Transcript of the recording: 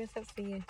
What's up for you?